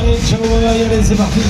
Allez, ciao, bye allez, c'est parti.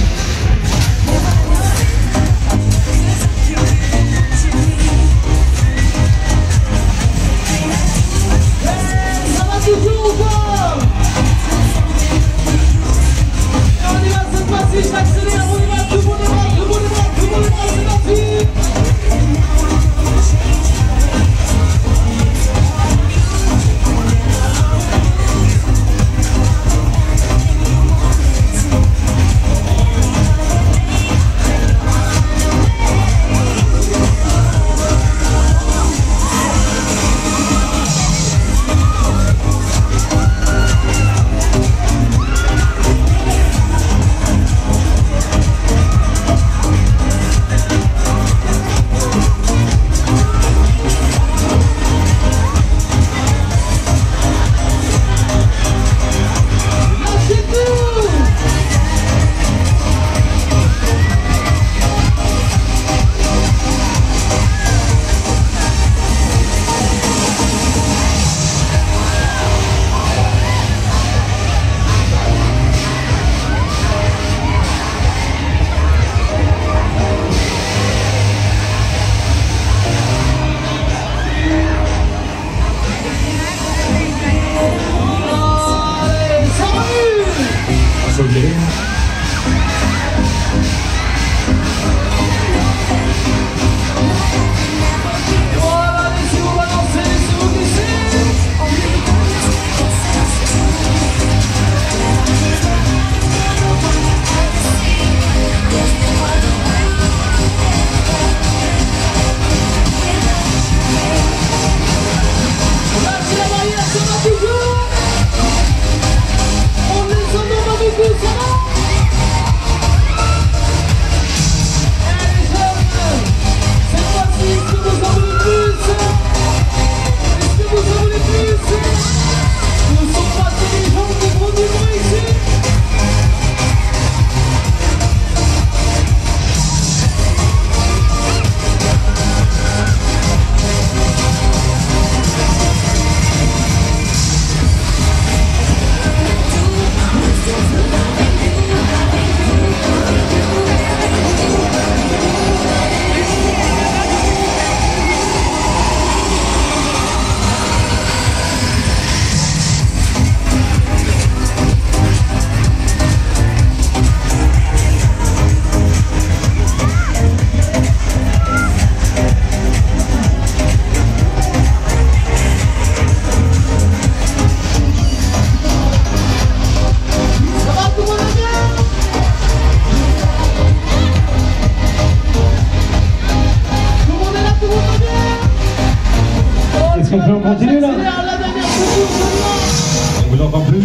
j'entends plus.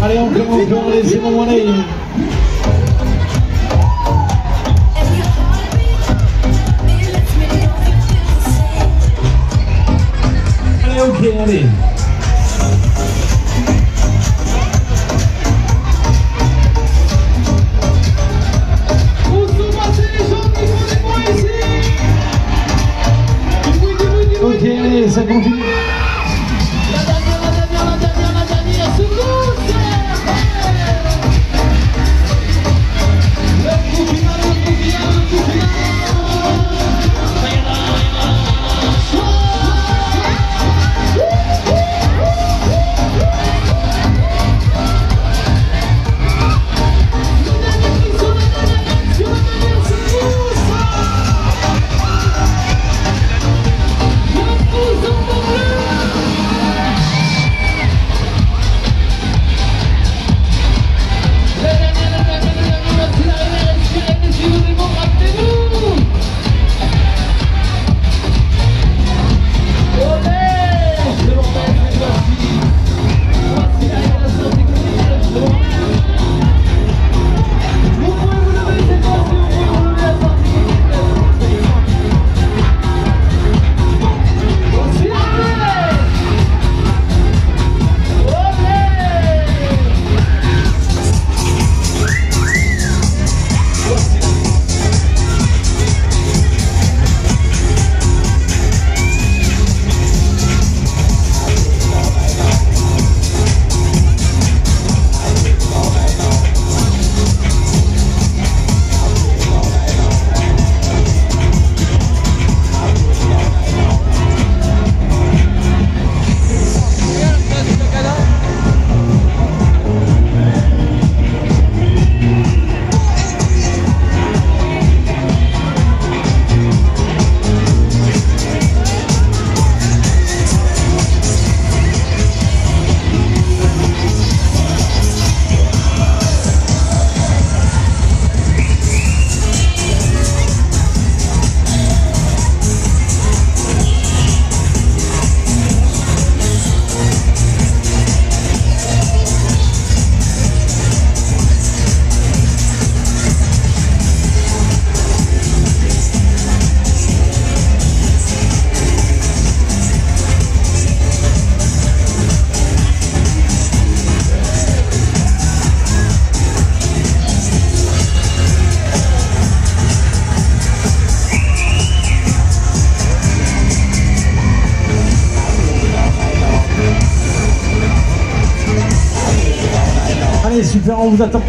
Allez, on pleure, on pleure, allez, c'est allez. Ok, allez. Ok, ça continue. On vous attend.